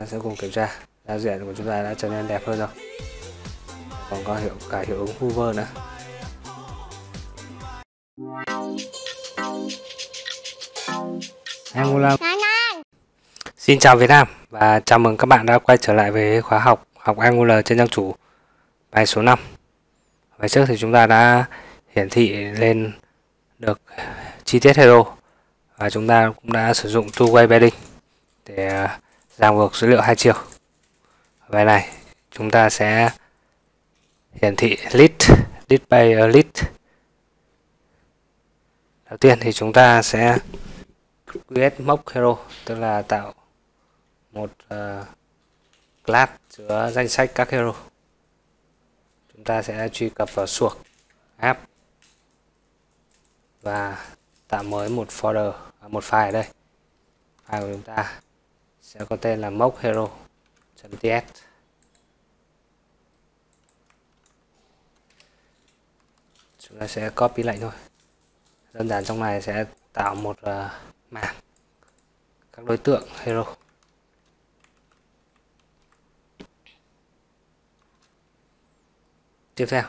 ta sẽ cùng kiểm tra. Giao diện của chúng ta đã trở nên đẹp hơn rồi. Còn có hiệu cả hiệu ứng hover nữa. Angular Xin chào Việt Nam và chào mừng các bạn đã quay trở lại với khóa học học Angular trên trang chủ bài số 5 Bài trước thì chúng ta đã hiển thị lên được chi tiết hero và chúng ta cũng đã sử dụng two-way padding để à, ràng buộc dữ liệu hai chiều. Bài này chúng ta sẽ hiển thị list display a list. Đầu tiên thì chúng ta sẽ create mock hero tức là tạo một uh, class chứa danh sách các hero. Chúng ta sẽ truy cập vào suộc app và tạo mới một folder à, một file ở đây. File của chúng ta sẽ có tên là mock hero. Ts chúng ta sẽ copy lệnh thôi. Đơn giản trong này sẽ tạo một uh, mảng. Các đối tượng hero. Tiếp theo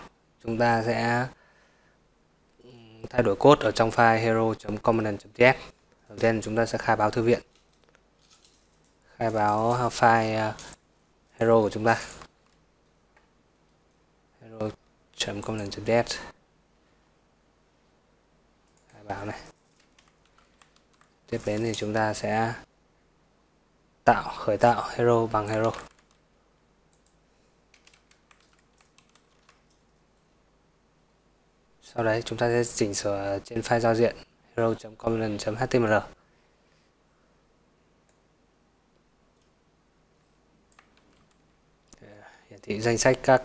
chúng ta sẽ ừ, thay đổi code ở trong file hero.component.ts đầu tiên chúng ta sẽ khai báo thư viện khai báo file à, hero của chúng ta. Hero.component.ts khai báo này. Tiếp đến thì chúng ta sẽ tạo, khởi tạo hero bằng hero. Sau đấy chúng ta sẽ chỉnh sửa trên file giao diện hero.component.html hiển thị danh sách các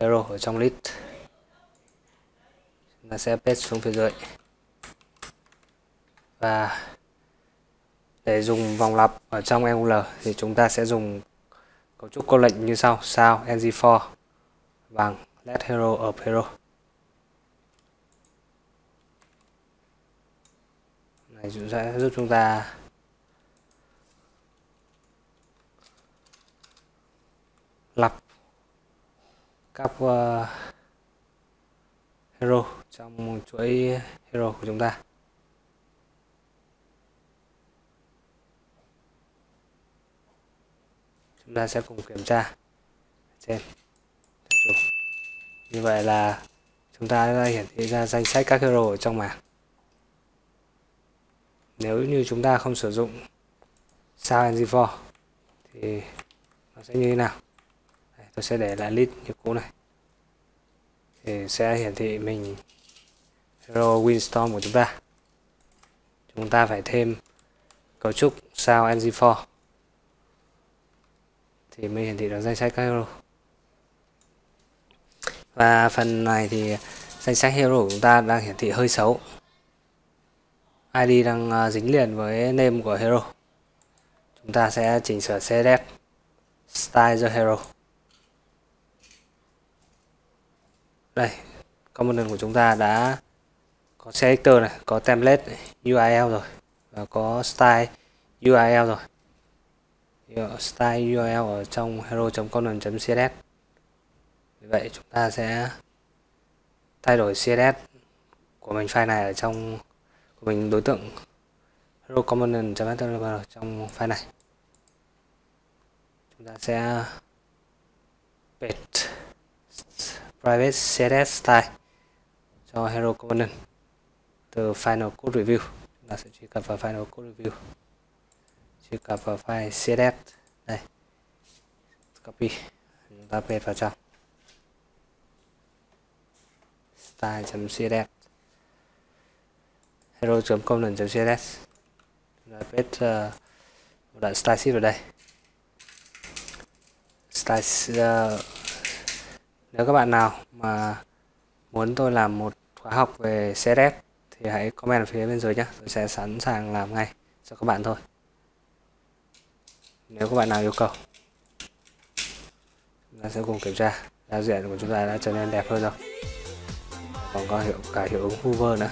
hero ở trong list chúng ta sẽ paste xuống phía dưới. Và để dùng vòng lặp ở trong Angular thì chúng ta sẽ dùng cấu trúc câu lệnh như sau, sao ng4 bằng let hero of hero. Này sẽ giúp chúng ta lặp các uh, ờ, hero trong chuỗi hero của chúng ta. Chúng ta sẽ cùng kiểm tra trên như vậy là chúng ta đã hiển thị ra danh sách các hero ở trong mảng. Nếu như chúng ta không sử dụng sao ng4 thì nó sẽ như thế nào? Tôi sẽ để lại list như cũ này. Thì sẽ hiển thị mình hero windstorm của chúng ta. Chúng ta phải thêm cấu trúc sao ng4 thì mới hiển thị được danh sách các hero. Và phần này thì danh sách hero của chúng ta đang hiển thị hơi xấu. ID đang à, dính liền với name của hero. Chúng ta sẽ chỉnh sửa CSS style the hero. Đây component của chúng ta đã có selector này có template này, URL rồi và có style URL rồi. Style URL ở trong hero.component.css vì vậy chúng ta sẽ thay đổi CSS của mình file này ở trong của mình đối tượng hero component.html trong file này. Chúng ta sẽ paste private css style cho hero component từ final code review. Chúng ta sẽ truy cập vào final code review. Truy cập vào file css đây copy. Chúng ta paste vào trong. Style.css hero.component.css rồi paste uh, một đoạn style sheet vào đây. Style uh, nếu các bạn nào mà muốn tôi làm một khóa học về CSS thì hãy comment ở phía bên dưới nhé tôi sẽ sẵn sàng làm ngay cho các bạn thôi. Nếu các bạn nào yêu cầu, chúng ta sẽ cùng kiểm tra. Giao diện của chúng ta đã trở nên đẹp hơn rồi. Còn có hiệu, cả hiệu ứng hover nữa.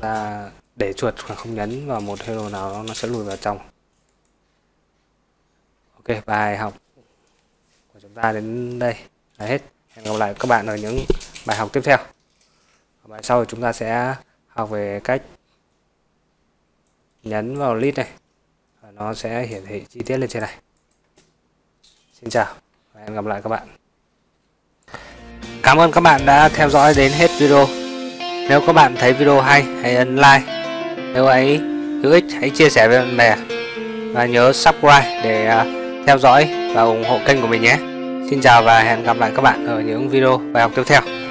Ta để chuột mà không nhấn vào một hero nào nó sẽ lùi vào trong. Ok, bài học ta đến đây. Là hết. Hẹn gặp lại các bạn ở những bài học tiếp theo. Ở bài sau thì chúng ta sẽ học về cách nhấn vào list này. Và nó sẽ hiển thị chi tiết lên trên này. Xin chào và hẹn gặp lại các bạn. Cảm ơn các bạn đã theo dõi đến hết video. Nếu các bạn thấy video hay, hãy ấn like. Nếu ấy hữu ích, hãy chia sẻ với bạn bè. Và nhớ subscribe để à, theo dõi và ủng hộ kênh của mình nhé xin chào và hẹn gặp lại các bạn ở những video bài học tiếp theo.